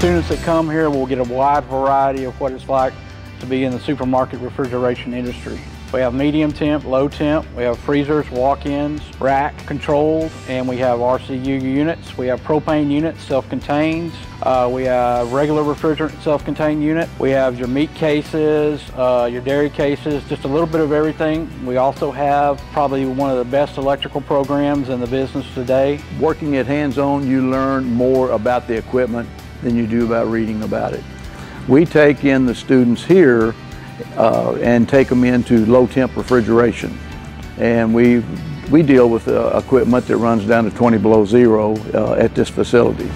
students that come here will get a wide variety of what it's like to be in the supermarket refrigeration industry. We have medium temp, low temp, we have freezers, walk-ins, rack controlled, and we have RCU units. We have propane units, self-contained. Uh, we have regular refrigerant self-contained unit. We have your meat cases, uh, your dairy cases, just a little bit of everything. We also have probably one of the best electrical programs in the business today. Working at hands-on, you learn more about the equipment than you do about reading about it. We take in the students here uh, and take them into low temp refrigeration. And we, we deal with uh, equipment that runs down to 20 below zero uh, at this facility.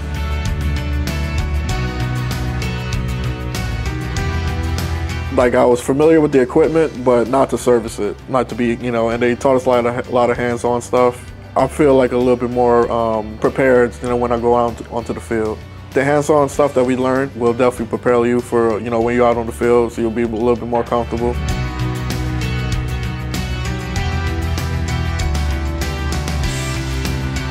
Like I was familiar with the equipment, but not to service it, not to be, you know, and they taught us a lot of, a lot of hands-on stuff. I feel like a little bit more um, prepared, know, when I go out onto the field the hands-on stuff that we learned will definitely prepare you for, you know, when you're out on the field, so you'll be a little bit more comfortable.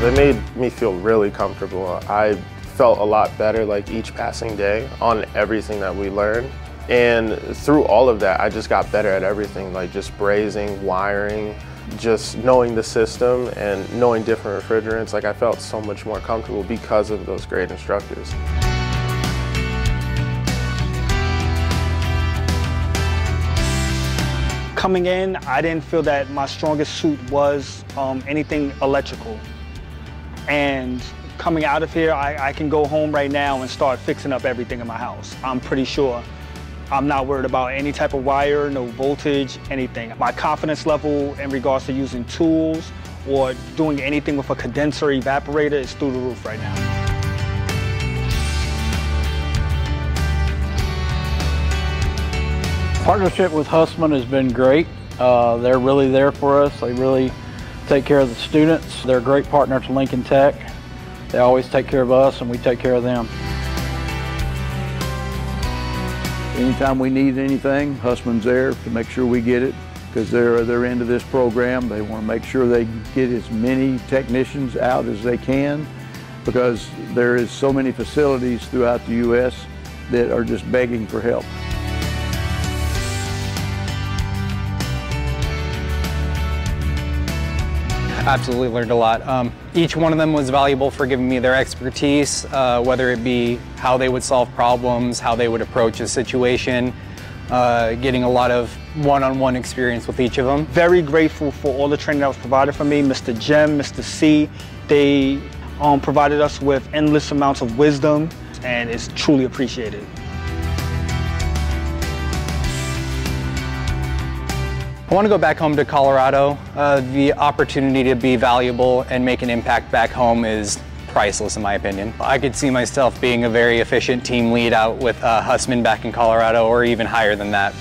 They made me feel really comfortable. I felt a lot better like each passing day on everything that we learned. And through all of that, I just got better at everything, like just brazing, wiring, just knowing the system and knowing different refrigerants, like I felt so much more comfortable because of those great instructors. Coming in, I didn't feel that my strongest suit was um, anything electrical. And coming out of here, I, I can go home right now and start fixing up everything in my house. I'm pretty sure I'm not worried about any type of wire, no voltage, anything. My confidence level in regards to using tools or doing anything with a condenser evaporator is through the roof right now. Partnership with Hussmann has been great. Uh, they're really there for us. They really take care of the students. They're a great partner to Lincoln Tech. They always take care of us and we take care of them. Anytime we need anything, Hussmann's there to make sure we get it because they're, they're into this program. They want to make sure they get as many technicians out as they can because there is so many facilities throughout the U.S. that are just begging for help. Absolutely learned a lot. Um, each one of them was valuable for giving me their expertise, uh, whether it be how they would solve problems, how they would approach a situation, uh, getting a lot of one-on-one -on -one experience with each of them. Very grateful for all the training that was provided for me, Mr. Jim, Mr. C. They um, provided us with endless amounts of wisdom and it's truly appreciated. I want to go back home to Colorado. Uh, the opportunity to be valuable and make an impact back home is priceless in my opinion. I could see myself being a very efficient team lead out with uh, Hussmann back in Colorado or even higher than that.